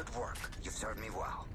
Good work. You've served me well.